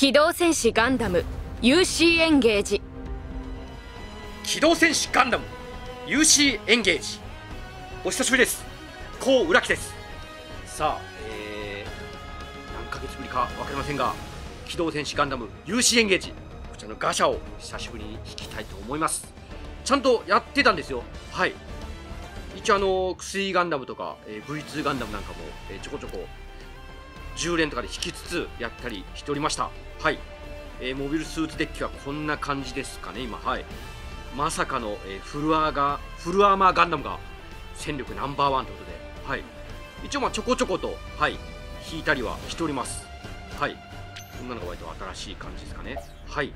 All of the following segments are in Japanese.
機動戦士ガンダム UC エンゲージ。機動戦士ガンダム UC エンゲージ。お久しぶりです。高浦木です。さあ、えー、何ヶ月ぶりか分かりませんが機動戦士ガンダム UC エンゲージ。こちらのガシャを久しぶりに引きたいと思います。ちゃんとやってたんですよ。はい。一応あの薬ガンダムとか、えー、V2 ガンダムなんかも、えー、ちょこちょこ10連とかで引きつつやったりしておりました。はい、えー、モビルスーツデッキはこんな感じですかね今。はい。まさかの、えー、フルアーがフルアーマーガンダムが戦力ナンバーワンということで。はい。一応まあちょこちょことはい。引いたりはしております。はい。こんなのが割と新しい感じですかね。はい。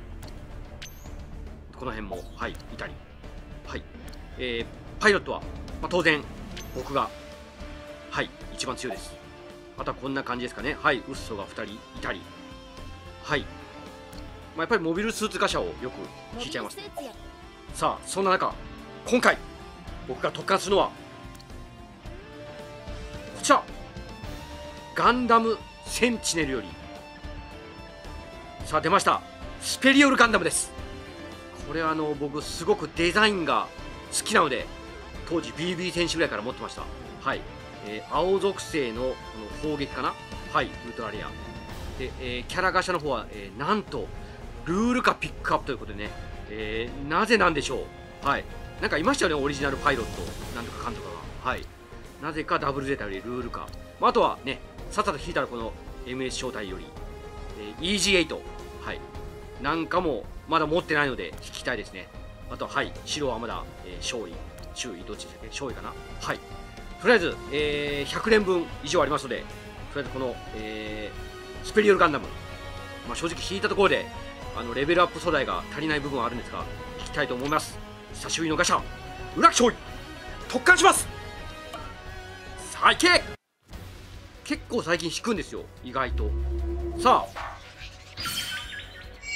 この辺もはい。いたり。はい。えー、パイロットは、まあ、当然僕がはい。一番強いです。あとはこんな感じですかね。はい。ウッソが2人いたり。はい、まあ、やっぱりモビルスーツ貨車をよく引いちゃいますさあそんな中今回僕が特貫するのはこちら。ガンダムセンチネルより。さあ出ました。スペリオルガンダムです。これはあの僕すごくデザインが好きなので当時 BB 戦士ぐらいから持ってました。はい、えー、青属性のこの砲撃かな？はいウルトラレア。で、えー、キャラガシャの方は、えー、なんとルールかピックアップということでね、えー、なぜなんでしょう？はい。なんかいましたよねオリジナルパイロットなんとかかんとかが。はい。なぜかダブルゼータよりルールか、まあ、あとはねさっさと引いたらこの MS 招待より、えー、EG8 はい。なんかもまだ持ってないので引きたいですね。あとははい白はまだ、えー、勝利。注意どっちですか？ね勝利かな？はい。とりあえず、えー、100連分以上ありますのでとりあえずこの、えー、スペリオルガンダム、まあ、正直引いたところであのレベルアップ素材が足りない部分はあるんですが引きたいと思います。久しぶりのガシャ。裏勝利特貫します。さあ行け結構最近引くんですよ。意外と。さ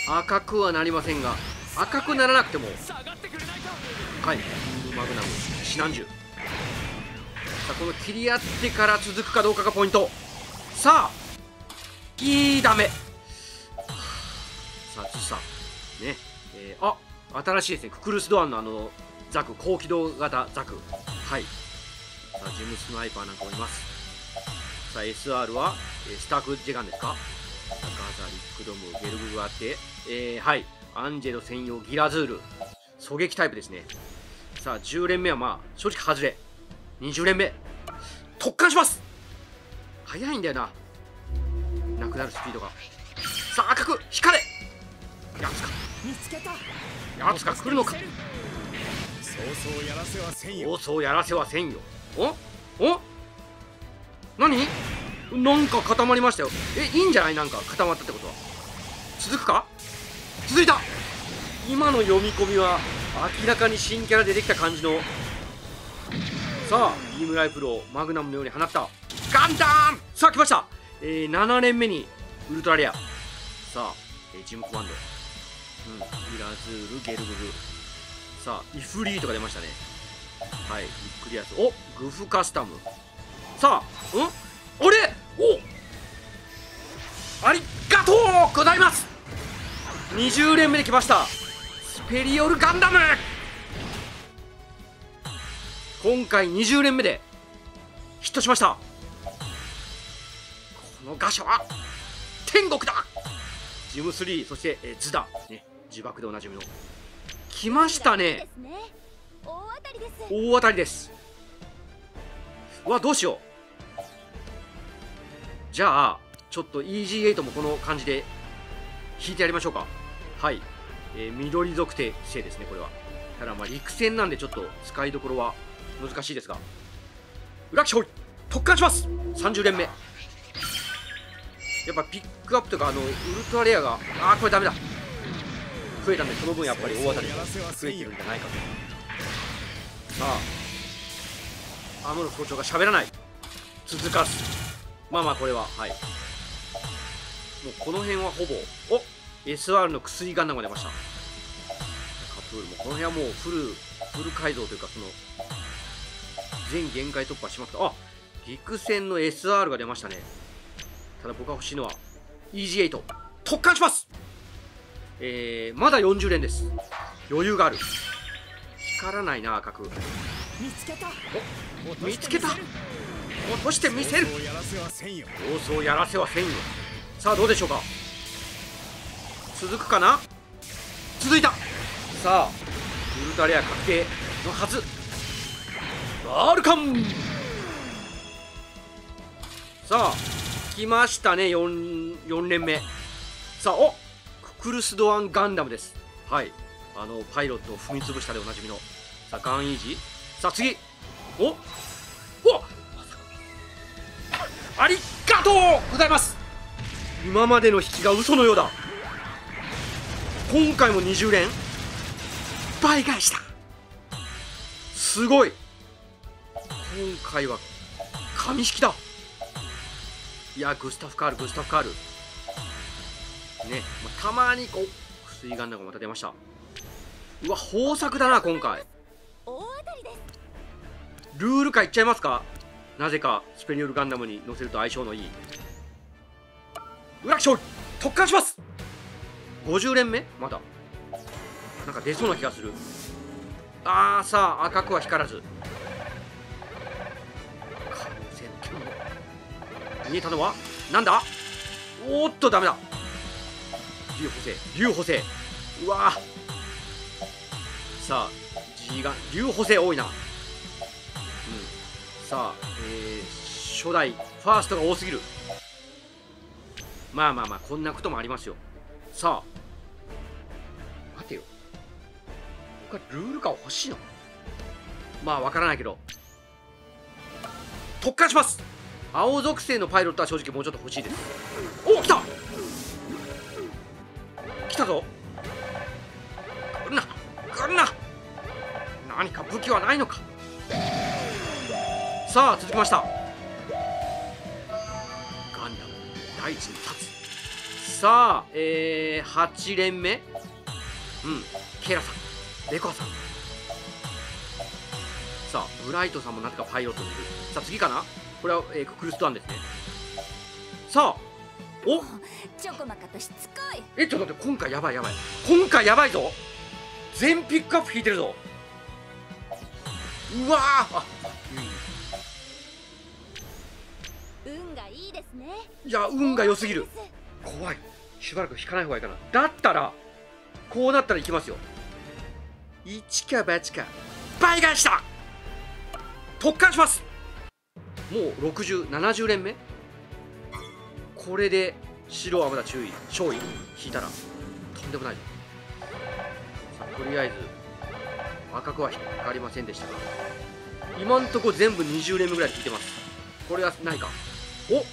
あ。赤くはなりませんが赤くならなくても。はい。マグナム。シナンジュ。さあこの切り合ってから続くかどうかがポイント。さあいいダメ。さあ次さね。えー、あ新しいですね。ククルスドアンのあのザク高機動型ザク。はい。さあジムスナイパーなんかもいます。さあ SR は、えー、スタークジェガンですか？ガザリックドムゲルグがあってえー、はい。アンジェロ専用ギラズール。狙撃タイプですね。さあ10連目はまあ正直外れ。20連目。突貫します。早いんだよな。なくなるスピードが。さあ赤く光れ。やつか。見つけた。やつが来るのか。そうそうやらせはせんよ。そうそうやらせはせんよ。お？お？何？なんか固まりましたよ。えいいんじゃない？なんか固まったってことは。続くか？続いた。今の読み込みは明らかに新キャラ出てきた感じのさあビームライフルをマグナムのように放った。ガンダン！さあ来ました、えー、7連目にウルトラレア。さあ、えー、ジムコマンド。うん、ミラズール、ゲルググさあ、イフリートが出ましたね。はい、ゆっくりやつおグフカスタム。さあう、ん？あれ？お！ありがとうございます！20連目で来ました。スペリオルガンダム！今回20連目でヒットしました。このガシャは天国だ。ジム3そして、えー、ズダ、ね、自爆でおなじみの。来ましたね。大当たりです大当たりです。うわどうしよう。じゃあちょっと EG8 もこの感じで引いてやりましょうか。はい、えー、緑属性ですねこれは。ただまあ陸戦なんでちょっと使いどころは難しいですが。裏木勝利特貫します。30連目。やっぱピックアップとかあのウルトラレアがあーこれダメだ。増えたんでその分やっぱり大当たりが増えてるんじゃないかと。さあアムロ校長が喋らない。続かず。まあまあこれははい。もうこの辺はほぼお SR の薬ガンダムが出ました。カプールもこの辺はもうフルフル改造というかその全限界突破しまった。あ陸戦の SR が出ましたね。ただ僕が欲しいのは EG8 突特貫します。えー、まだ40連です。余裕がある。光らないな赤く。見つけた。お見つけた。落としてみせる。そうやらせはせんよ。様子をやらせはせんよ。さあどうでしょうか。続くかな。続いた。さあウルトラレア確定のはずバルカンさあ来ましたね 4, 4連目。さあおククルス・ドアン・ガンダムです。はい。あのパイロットを踏み潰したでおなじみのさあガンイージ。ーさあ次。おおありがとうございます。今までの引きが嘘のようだ。今回も20連。倍返した。すごい。今回は紙引きだ。いやグスタフ・カールグスタフ・カール。ねまたまにこう水ガンダムがまた出ました。うわ豊作だな今回。ルール化いっちゃいますか？なぜかスペリオルガンダムに乗せると相性のいい。裏勝利！特貫します！50連目？まだ。なんか出そうな気がする。あーさあ赤くは光らず。見えたのはなんだ？おっとダメだ。竜補正。竜補正。うわさあ G が竜補正多いな。うん。さあ、えー、初代ファーストが多すぎる。まあまあまあこんなこともありますよ。さあ待てよ。これルール化欲しいの？まあわからないけど。特貫します。青属性のパイロットは正直もうちょっと欲しいです。お来た！来たぞ。来るな。来るな。何か武器はないのか。さあ続きました。ガンダム大地に立つ。さあえー、8連目。うんケラさんレコアさん。さあブライトさんもなぜかパイロットにいる。さあ次かな？これは、えー、ククルストアンですね。さあおチョコマカとしつこい。えちょっと待って今回やばいやばい。今回やばいぞ。全ピックアップ引いてるぞ。うわー。あ、運がいいですね。いや運が良すぎる。怖い。しばらく引かない方がいいかな。だったらこうなったらいきますよ。1か8か倍返した。特貫しますもう6070連目？これで白はまだ注意。勝利？引いたら。とんでもない。ぞさあとりあえず赤くは光りませんでしたが。今んとこ全部20連目ぐらい引いてます。これは何か。お！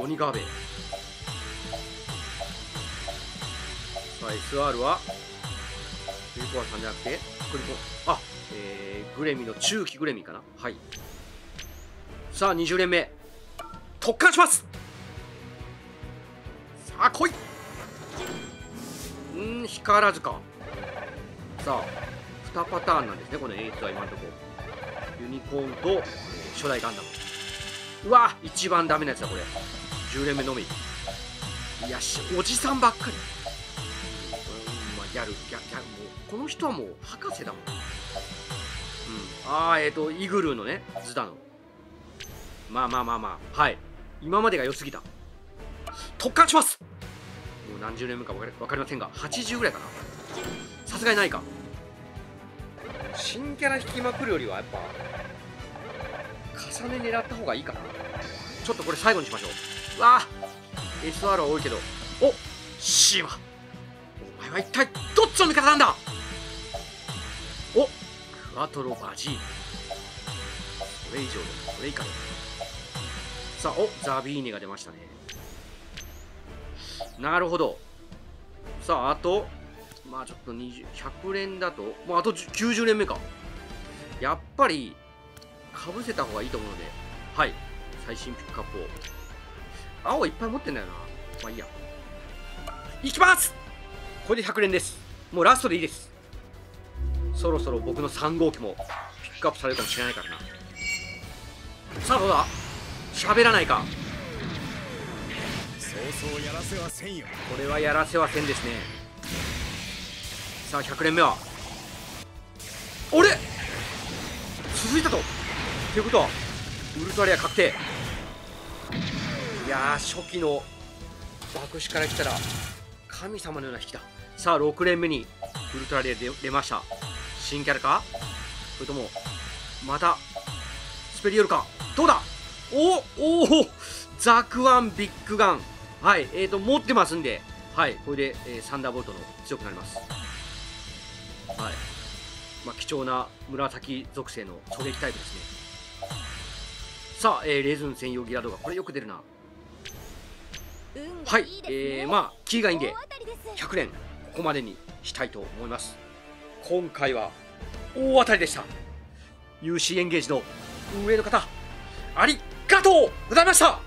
ボニガーベイさあ SR はクリコアさんじゃなくてクリコ。あえー、グレミの中期グレミかな。はい。さあ20連目。特貫します。さあ来い。うん光らずか。さあ2パターンなんですねこの A2 は今のとこ。ろユニコーンと、初代ガンダム。うわ一番ダメなやつだこれ。10連目のみ。いやしおじさんばっかり。うんまあギャルギャギャルもうこの人はもう博士だもん。うんああえっ、ー、とイグルーのねズダの。まあまあまあまあ。はい。今までが良すぎた。特貫します。もう何十年目か分かり分かりませんが80ぐらいかな。さすがにないか。新キャラ引きまくるよりはやっぱ重ね狙った方がいいかな。ちょっとこれ最後にしましょう。うわあ。SR は多いけど。おシーマお前は一体どっちの味方なんだ。おクワトロバジー。それ以上でそれ以下でさあおザビーネが出ましたね。なるほど。さああとまあちょっと20 100連だともうあと90連目か。やっぱりかぶせた方がいいと思うのではい。最新ピックアップを。青いっぱい持ってんだよな。まあいいや。いきます！これで100連です。もうラストでいいです。そろそろ僕の3号機もピックアップされるかもしれないからな。さあどうだ？喋らないか。そうそうやらせはせんよ。これはやらせはせんですね。さあ100連目は。あれ？続いたと。ということはウルトラレア確定。いやー初期の爆死から来たら神様のような引きださあ6連目にウルトラレアで出ました。新キャラか？それともまたスペリオルか？どうだ？おおおザクワンビッグガン。はいえーと持ってますんで。はいこれで、えーサンダーボルトの強くなります。はい。まあ貴重な紫属性の狙撃タイプですね。さあ、えーレズン専用ギラ動画これよく出るな。いがいいですね。えー、まあキーがいいんで大当たりです。100連ここまでにしたいと思います。今回は大当たりでした。UC エンゲージの運営の方ありがとうございました。